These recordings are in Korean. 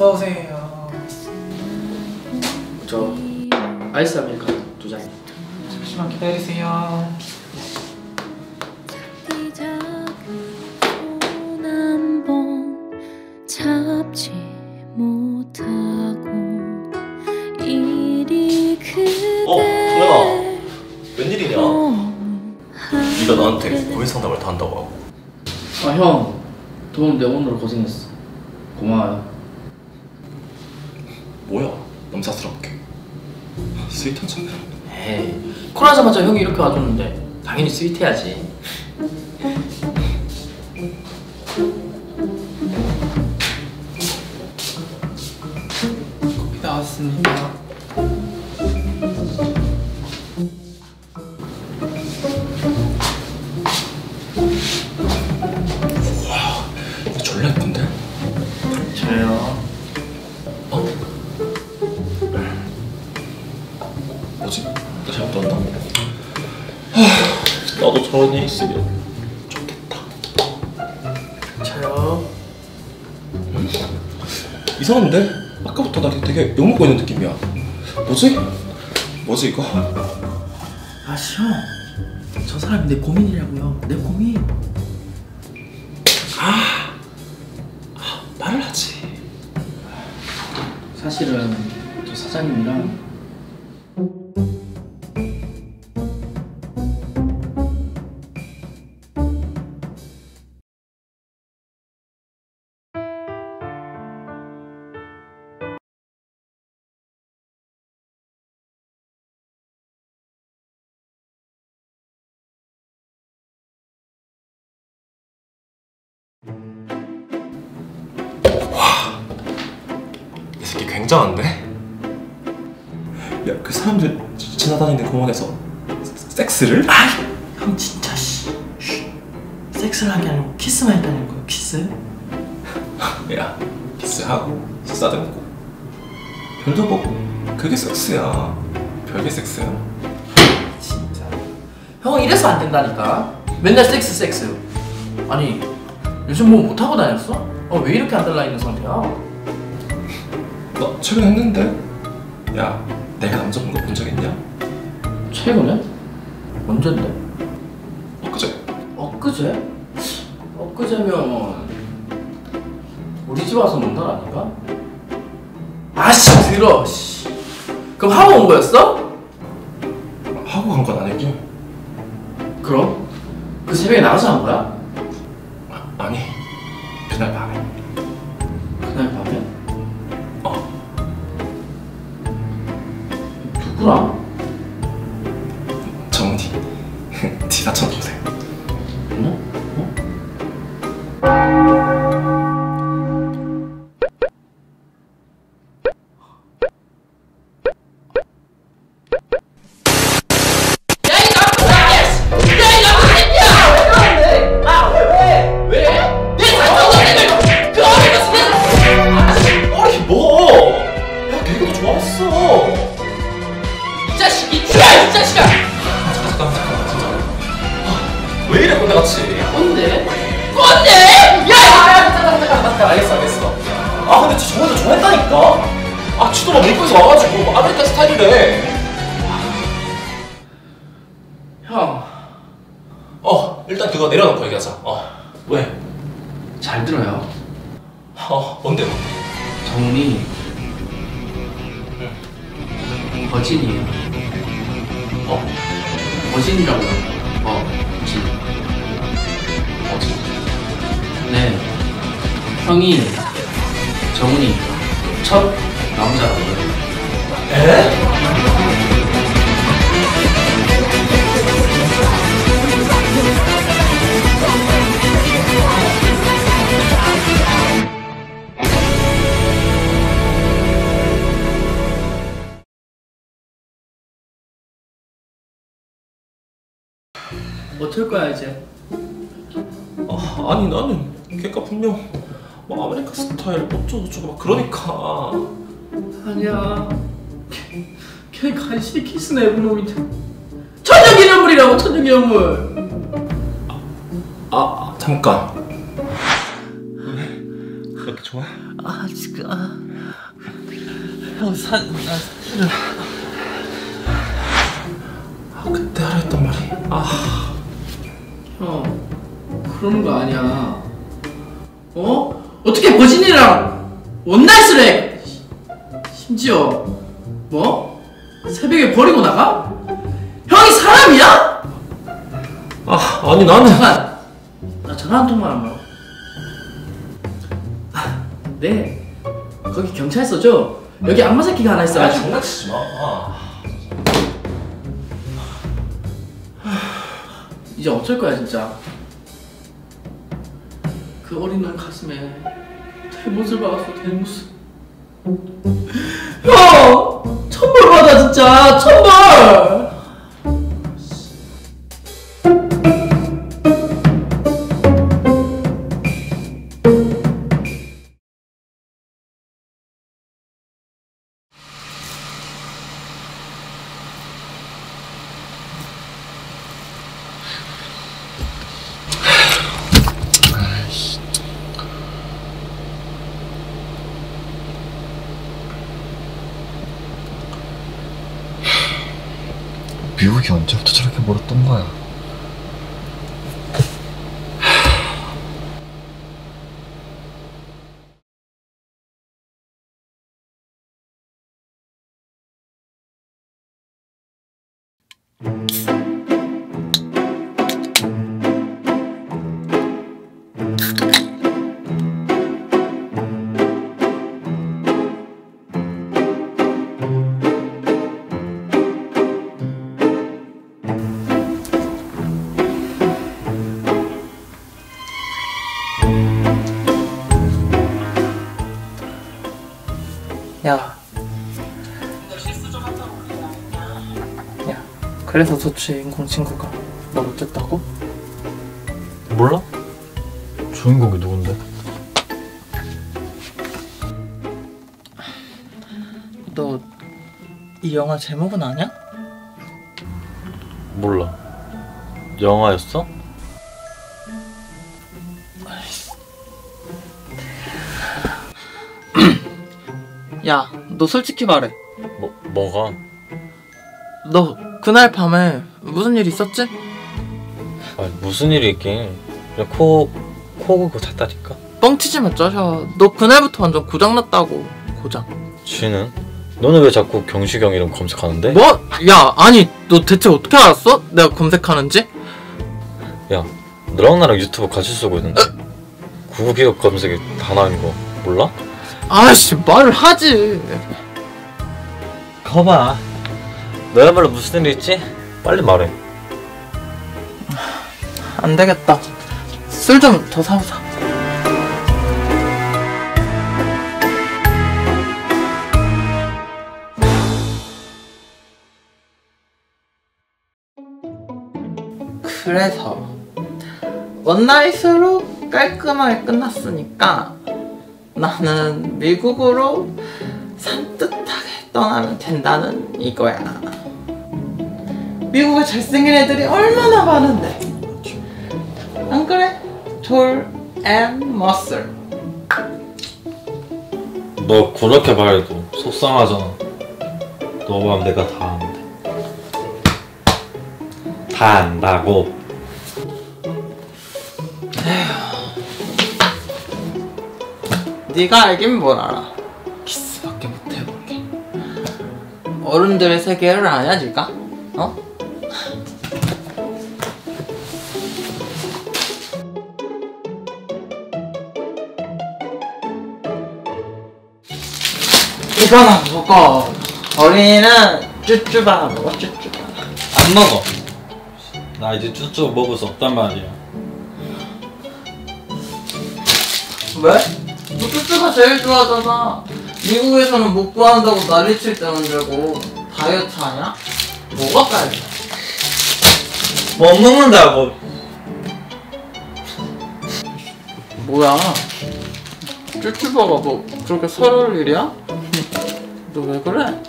어서 오세요. 저 아이스 아메리카노 두 잔. 잠시만 기다리세요. 잡지 못하고 어. 웬일이냐? 네가 나한테 고민 상담을 다 한다고 하고 아 형, 도움데 오늘 고생했어. 고마워요. 뭐야 남사스럽게 스윗한 척 에이, 콜하자마자 형이 이렇게 와줬는데 당연히 스윗해야지. 커피 나왔습니다. 이거 졸라 예쁜데? 저요. 나 잘못 봤나? 하, 나도 저런 애 있으면 좋겠다 저요. 이상한데? 아까부터 나 되게 욕먹고 있는 느낌이야 뭐지? 뭐지 이거? 형, 저 사람이 내 고민이라고요. 내 고민. 아, 말을 하지 사실은 저 사장님이랑 새끼 굉장한데? 야 그 사람들 지- 지나다니는 공원에서 섹스를? 아, 형 진짜 씨. 쉿. 섹스를 한 게 아니고 키스만 했다는 거예요. 키스? 야 키스하고 쓰다듬고 별도 보고 그게 섹스야 별게 섹스야 진짜. 형은 이래서 안 된다니까. 맨날 섹스 섹스. 아니 요즘 뭐 못하고 다녔어? 어, 왜 이렇게 안 달라 있는 상태야? 너 최근 했는데? 야 내가 남자 본 거 본 적 있냐? 최근에? 언젠데? 엊그제 엊그제? 엊그제면 우리 집 와서 논 날 아닌가? 아씨 들어 씨. 그럼 하고 온 거였어? 하고 간 건 아니고 그럼? 그 새벽에 나가서 한 거야? 누 미국에서 와가지고 뭐 American style이래 형, 어 일단 그거 내려놓고 얘기하자 어 왜? 잘 들어요. 어 뭔데 뭔데 정훈이 virgin이에요. 어? virgin이라고요. 어, 거진. 뭐지? 네. 형이 정훈이 첫 남자라고요. 에? 어떨 거야 이제? 아, 아니 나는 걔가 분명 뭐 American 스타일 어쩌고저쩌고 막 그러니까 아니야. 걔, 걔 간신히 키스 내보는 놈인데. 천연기념물이라고 천연기념물. 아 잠깐 왜 그렇게 좋아? 아 지금 아. 형 산, 나 사실은 아 그때 하라 했던 말이 아 형 그러는 거 아니야 어? 어떻게 버진이랑 원나잇을 해 심지어 뭐? 새벽에 버리고 나가? 형이 사람이야? 아, 아니 나는 잠깐 나 전화 한 통만 하면 아, 네 거기 경찰서죠? 여기 악마 새끼가 하나 있어가지고 장난치지 마 이제 어쩔 거야 진짜 그 어린 놈 가슴에 대못을 박았어 대못을 형! 미국이 언제부터 저렇게 멀었던 거야? 야. 야, 그래서 저 주인공 친구가 널 어쨌다고? 몰라? 주인공이 누군데? 너 이 영화 제목은 아냐? 몰라. 영화였어? 야, 너 솔직히 말해. 뭐 뭐가? 너 그날 밤에 무슨 일 있었지? 아 무슨 일이 있긴? 그냥 코 코고 그거 잤다니까. 뻥치지 마, 짜샤. 너 그날부터 완전 고장났다고. 고장. 쥐는? 너는 왜 자꾸 경시경 이름 검색하는데? 뭐? 야, 아니, 너 대체 어떻게 알았어? 내가 검색하는지? 야, 너랑 나랑 유튜브 같이 쓰고 있는데 구글 기업 검색에 다 나온 거 몰라? 아씨, 말을 하지. 거봐. 너야말로 무슨 일 있지? 빨리 말해. 안 되겠다. 술 좀 더 사오자. 그래서 one night으로 깔끔하게 끝났으니까 나는 미국으로 산뜻하게 떠나면 된다는 이거야. 미국에 잘생긴 애들이 얼마나 많은데. 안 그래? tall, and, muscle. 너 그렇게 말해도 속상하잖아. 너맘 내가 다 아는데. 다 안다고. 네가 알긴 뭘 알아. 키스밖에 못 해볼게. 어른들의 세계를 아냐, 네가? 어? 이거나 먹어. 어린이는 쭈쭈바 먹어, 쭈쭈바. 안 먹어. 나 이제 쭈쭈 먹을 수 없단 말이야. 왜? 너 쭈쭈가 제일 좋아하잖아. 미국에서는 못 구한다고 난리칠 때 만들고 다이어트 하냐? 뭐가 빨리? 못 먹는다고. 뭐야? 쭈쭈바가 뭐 그렇게 서러울 일이야? 너 왜 그래?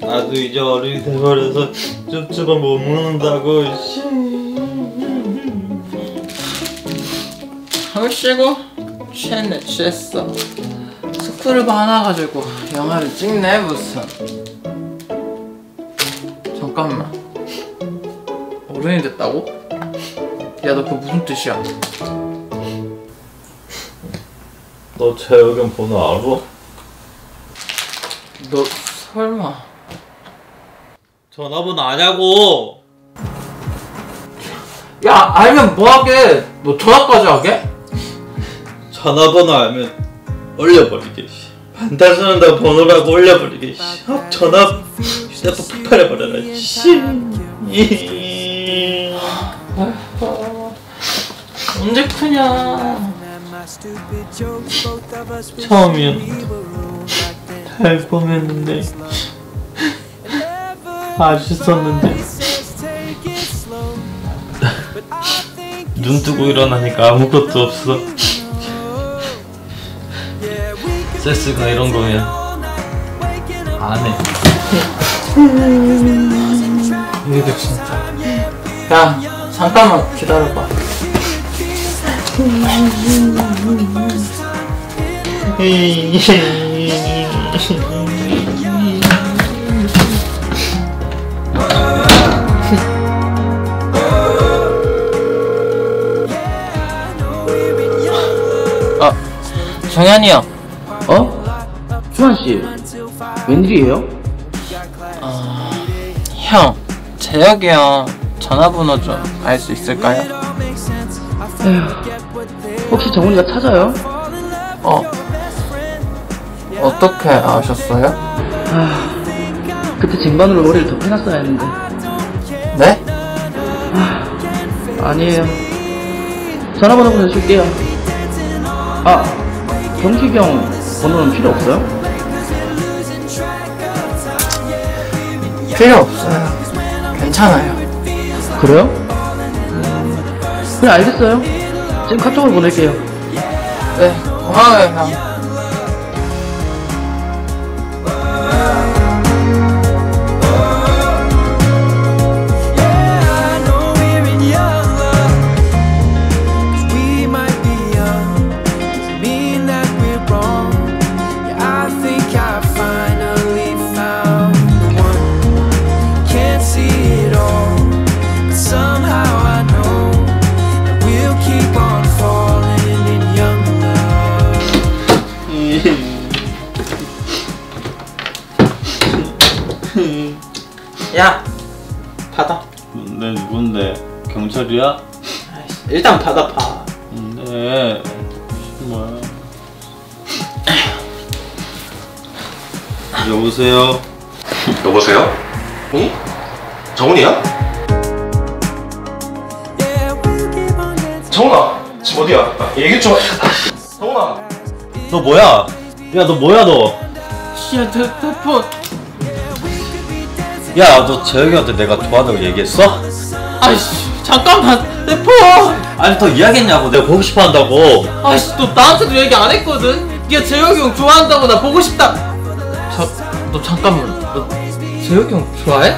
나도 이제 어른이 돼버려서 쭈쭈가 못 먹는다고. 씨. 술 쉬고 취했네 취했어 스크류 많아가지고 영화를 찍네 무슨 잠깐만 어른이 됐다고? 야 너 그거 무슨 뜻이야? 너 재혁이 번호 알아? 너 설마 전화번호 아냐고 야 알면 뭐하게 너 전화까지 하게? 전화번호 알면 올려버리게 씨. 반달 쓰는다 번호라고 올려버리게 씨. 아, 전화 휴대폰 폭발해버려라 씨. 언제 크냐? 처음이었는데. 잘 뻔했는데. 맛있었는데. 눈 뜨고 일어나니까 아무것도 없어 세스가 이런 거면 안해. 이게 진짜. 야 잠깐만 기다려봐. 아 정현이 형 어? 주한 씨, 웬일이에요? 형, 재혁이 형 전화번호 좀 알 수 있을까요? 혹시 정훈이가 찾아요? 어. 어떻게 아셨어요? 아, 그때 쟁반으로 머리를 덮여놨어야 했는데. 네? 아니에요. 전화번호 보내줄게요. 아, 경식이 형 번호는 필요 없어요? 필요 없어요. 괜찮아요. 그래요? 음, 그래, 알겠어요. 지금 카톡으로 보낼게요. 네, 고마워요, 형. 야, 받아. 내 누군데 경찰이야? 일단 받아 봐. 근데 뭐야 여보세요 여보세요? 응? 정훈이야? 정훈아 지금 어디야? 얘기 좀 정훈아 너 뭐야 야 너 뭐야 너 야, 대, 대폰. 야, 너 재혁이한테 내가 좋아한다고 얘기했어? 아이씨, 잠깐만, 대폰. 아니, 더 이야기했냐고. 내가 보고 싶어 한다고. 아이씨, 너 나한테도 얘기 안 했거든? 얘 재혁이 형 좋아한다고 나 보고 싶다. 저, 너 잠깐만. 너 재혁이 형 좋아해?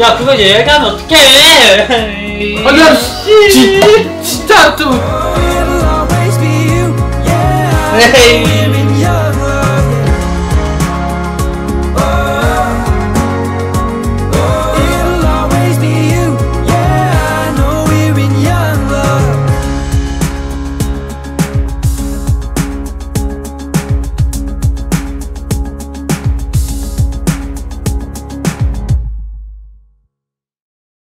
야, 그거 얘기하면 어떡해. 아, 야, 씨, 좀.